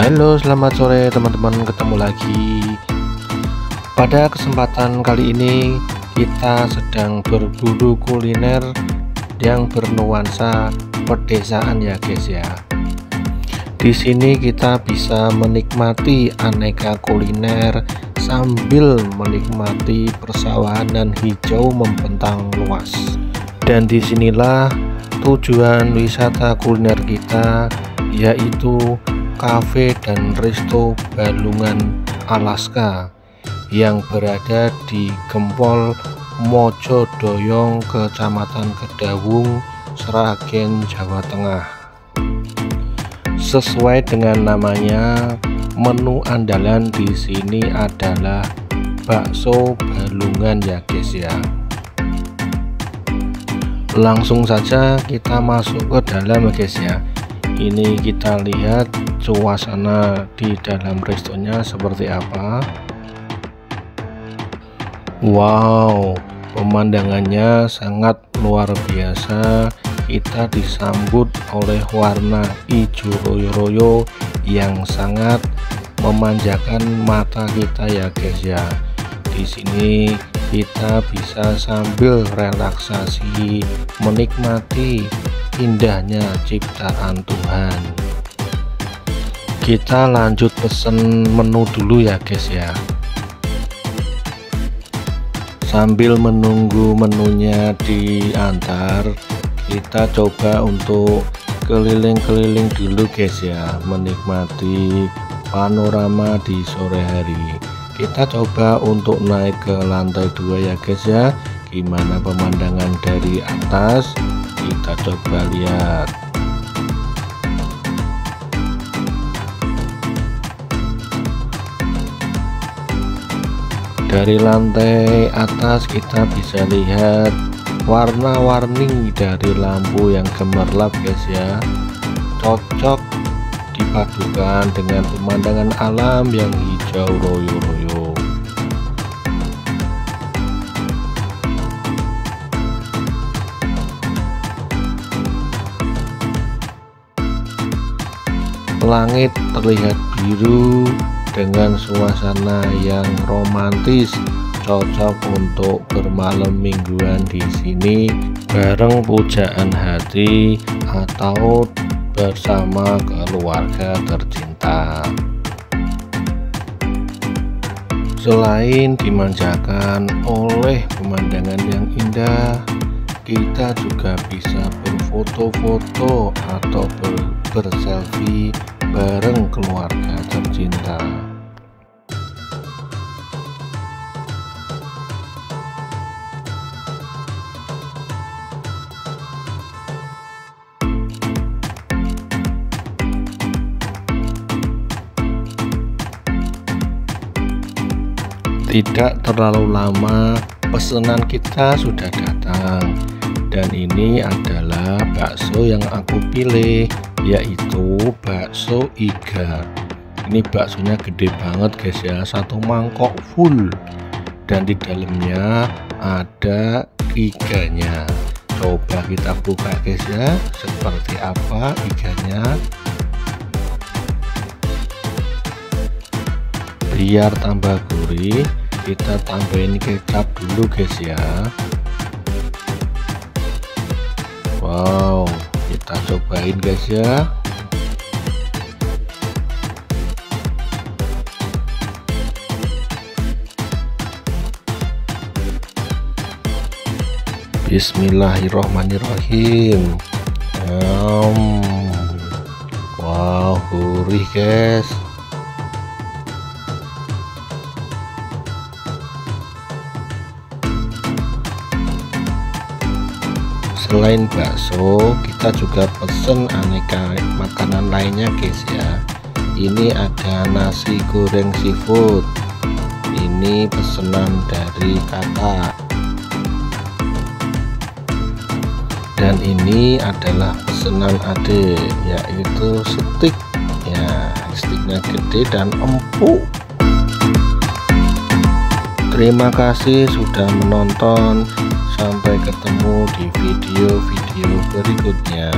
Halo selamat sore teman-teman. Ketemu lagi. Pada kesempatan kali ini kita sedang berburu kuliner yang bernuansa pedesaan ya guys ya. Di sini kita bisa menikmati aneka kuliner sambil menikmati persawahan dan hijau membentang luas. Dan di sinilah tujuan wisata kuliner kita yaitu cafe dan resto Balungan Alaska yang berada di Gempol Mojo Doyong Kecamatan Kedawung Seragen Jawa Tengah. Sesuai dengan namanya menu andalan di sini adalah bakso balungan ya guys ya. Langsung saja kita masuk ke dalam guys ya ini kita lihat suasana di dalam restonya seperti apa. Wow pemandangannya sangat luar biasa. Kita disambut oleh warna hijau royo-royo yang sangat memanjakan mata kita ya guys ya. Di sini kita bisa sambil relaksasi menikmati indahnya ciptaan Tuhan. Kita lanjut pesen menu dulu ya guys ya. Sambil menunggu menunya diantar kita coba untuk keliling-keliling dulu guys ya. Menikmati panorama di sore hari. Kita coba untuk naik ke lantai dua ya guys ya. Gimana pemandangan dari atas kita coba lihat. Dari lantai atas kita bisa lihat warna-warni dari lampu yang gemerlap guys ya. Cocok dipadukan dengan pemandangan alam yang hijau royo-royo langit terlihat biru dengan suasana yang romantis cocok untuk bermalam mingguan di sini bareng pujaan hati atau bersama keluarga tercinta. Selain dimanjakan oleh pemandangan yang indah, kita juga bisa berfoto-foto atau ber berselfie bareng keluarga tercinta. tidak terlalu lama pesanan kita sudah datang dan ini adalah bakso yang aku pilih yaitu bakso iga. Ini baksonya gede banget guys ya. Satu mangkok full. Dan di dalamnya ada iganya. Coba kita buka guys ya. Seperti apa iganya? Biar tambah gurih kita tambahin kecap dulu guys ya wow kita cobain guys ya. Bismillahirrohmanirrohim wow gurih guys selain bakso kita juga pesen aneka makanan lainnya guys ya. Ini ada nasi goreng seafood. Ini pesanan dari kakak dan ini adalah pesanan ade yaitu stick ya sticknya gede dan empuk. Terima kasih sudah menonton. Sampai ketemu di video-video berikutnya.